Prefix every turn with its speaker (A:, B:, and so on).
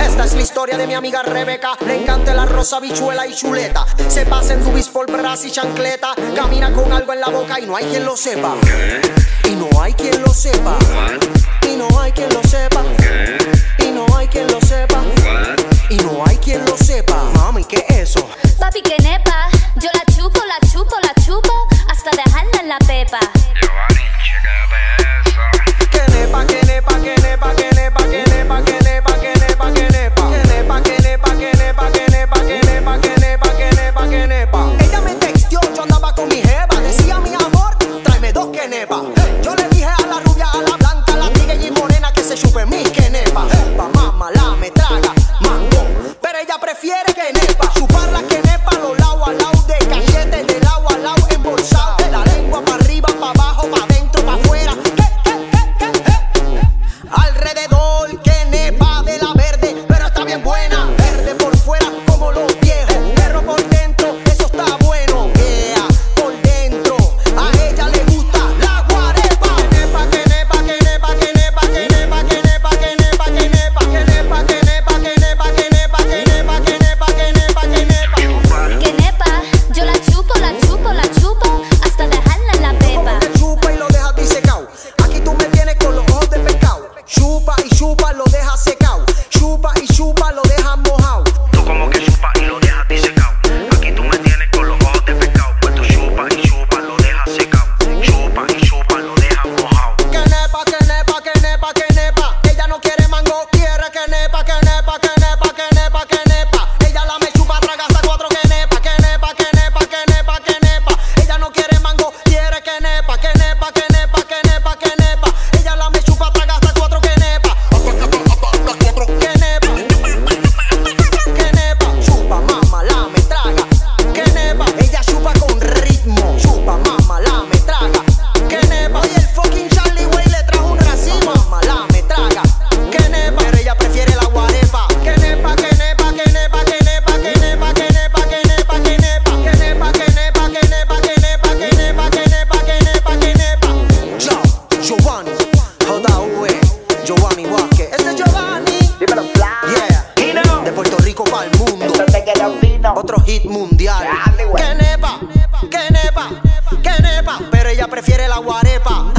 A: Esta es la historia de mi amiga Rebeca. Le encanta la rosa, bichuela y chuleta. Se pasa en dubis por bras y chancleta. Camina con algo en la boca y no hay quien lo sepa.
B: Yo le dije a la rubia, a la blanca, a la tigre
A: y morena que se chupe mi que nepa. Pa' mamá la metra otro hit mundial. Que nepa, que nepa, que nepa, pero ella prefiere la guarepa.